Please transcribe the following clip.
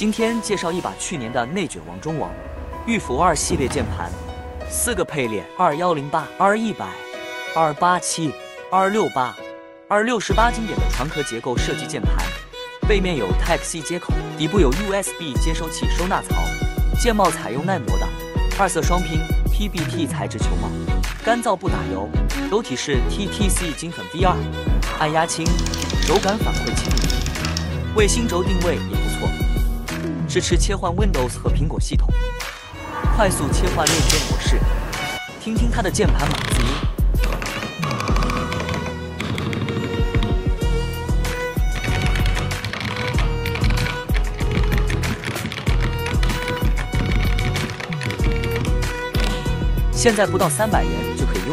今天介绍一把去年的内卷王中王，玉福二系列键盘，四个配列：二幺零八、二一百、二八七、二六八、二六十八，经典的船壳结构设计键盘，背面有 Type C 接口，底部有 USB 接收器收纳槽，键帽采用耐磨的二色双拼 PBT 材质球帽，干燥不打油，轴体是 TTC 金粉 V 二，按压轻，手感反馈轻盈，卫星轴定位也不，支持切换 Windows 和苹果系统，快速切换链接模式，听听它的键盘码字音。现在不到三百元就可以，